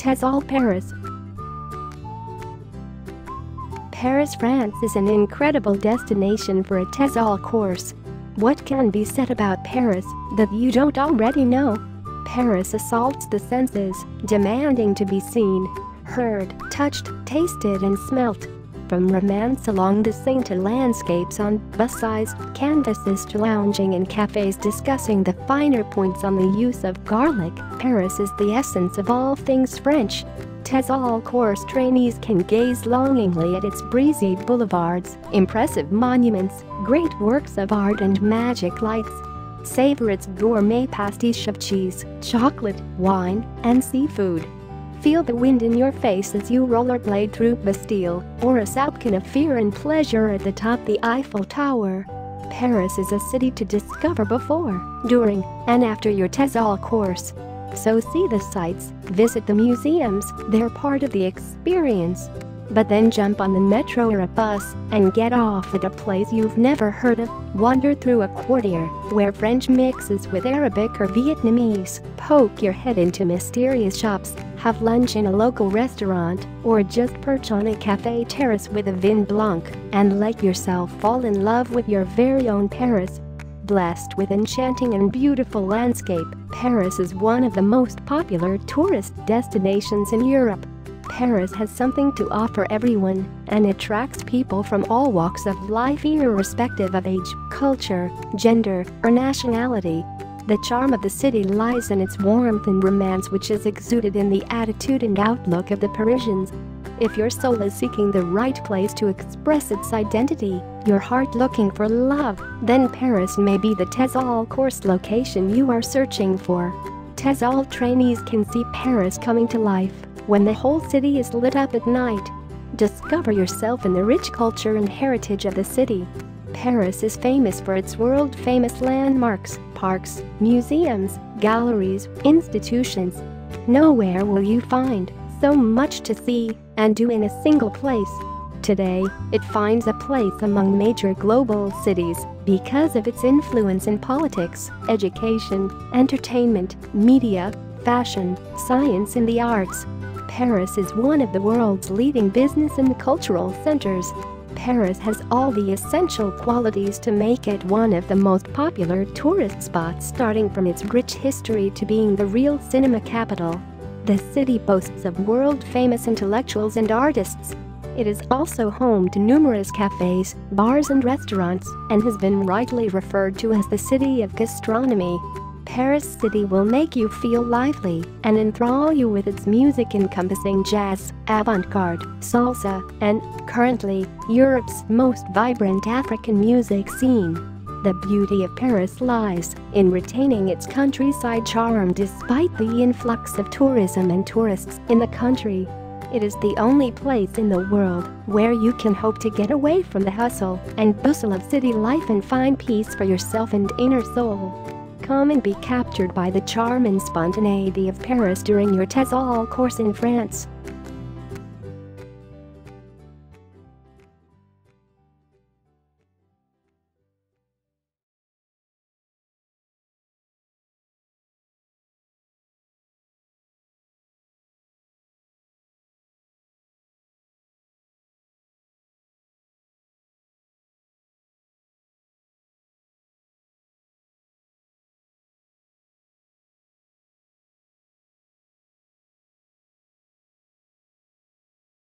TESOL Paris Paris, France is an incredible destination for a TESOL course. What can be said about Paris that you don't already know? Paris assaults the senses, demanding to be seen, heard, touched, tasted and smelt. From romance along the Seine to landscapes on bus-sized canvases to lounging in cafes discussing the finer points on the use of garlic, Paris is the essence of all things French. TESOL course trainees can gaze longingly at its breezy boulevards, impressive monuments, great works of art and magic lights. Savor its gourmet pastiche of cheese, chocolate, wine, and seafood. Feel the wind in your face as you rollerblade through Bastille or a soupçon of fear and pleasure at the top the Eiffel Tower. Paris is a city to discover before, during, and after your TESOL course. So see the sights, visit the museums, they're part of the experience. But then jump on the metro or a bus and get off at a place you've never heard of. Wander through a quartier where French mixes with Arabic or Vietnamese. Poke your head into mysterious shops. Have lunch in a local restaurant or just perch on a cafe terrace with a vin blanc and let yourself fall in love with your very own Paris. Blessed with enchanting and beautiful landscape, Paris is one of the most popular tourist destinations in Europe. Paris has something to offer everyone and attracts people from all walks of life irrespective of age, culture, gender, or nationality. The charm of the city lies in its warmth and romance which is exuded in the attitude and outlook of the Parisians. If your soul is seeking the right place to express its identity, your heart looking for love, then Paris may be the TESOL course location you are searching for. TESOL trainees can see Paris coming to life when the whole city is lit up at night. Discover yourself in the rich culture and heritage of the city. Paris is famous for its world-famous landmarks, parks, museums, galleries, institutions. Nowhere will you find so much to see and do in a single place. Today, it finds a place among major global cities because of its influence in politics, education, entertainment, media, fashion, science and the arts. Paris is one of the world's leading business and cultural centers. Paris has all the essential qualities to make it one of the most popular tourist spots starting from its rich history to being the real cinema capital. The city boasts of world-famous intellectuals and artists. It is also home to numerous cafes, bars and restaurants, and has been rightly referred to as the city of gastronomy. Paris City will make you feel lively and enthrall you with its music encompassing jazz, avant-garde, salsa, and, currently, Europe's most vibrant African music scene. The beauty of Paris lies in retaining its countryside charm despite the influx of tourism and tourists in the country. It is the only place in the world where you can hope to get away from the hustle and bustle of city life and find peace for yourself and inner soul. Come and be captured by the charm and spontaneity of Paris during your TESOL course in France.